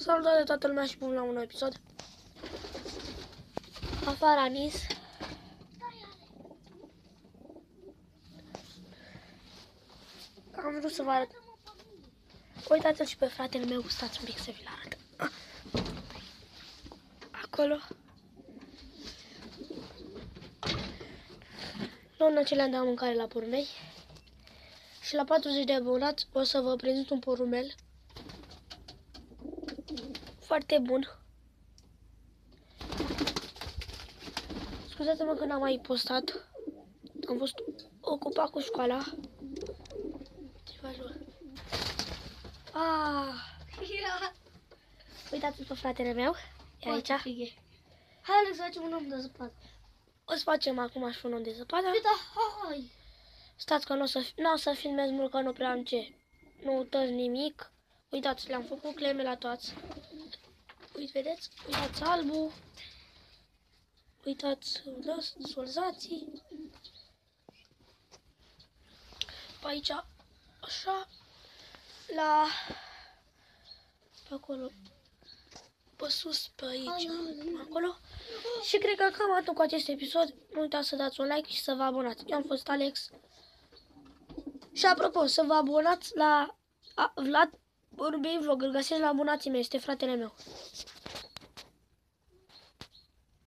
Salutare toată lumea și bun la un nou episod. Afară Anis. Am vrut să vă arăt. Uitați-l și pe fratele meu, stați un pic să vi-l arăt. Acolo. Luăm acelea de mâncare la porumbei. Și la 40 de abonați o să vă prezint un porumbel foarte bun. Scuzați-mă că n-am mai postat. Am fost ocupat cu școala. Ce faci, mă? Ah, uitați pe fratele meu. E aici. Hai, Alex, să facem un om de zăpadă. O să facem acum și un om de zăpadă. Uite, hai! Stați că nu o să, n-o să filmez mult, că nu prea am ce. Nu tăți nimic. Uitați, le-am făcut cleme la toți. Uite, vedeți? Uitați albul. Uitați solzații. Pe aici, așa, la, pe acolo, pe sus, pe aici, acolo. Și cred că cam atât cu acest episod. Nu uitați să dați un like și să vă abonați. Eu am fost Alex. Și apropo, să vă abonați la a, Vlad Vorbei Vlog. Îl găsiți la abonații mei, este fratele meu.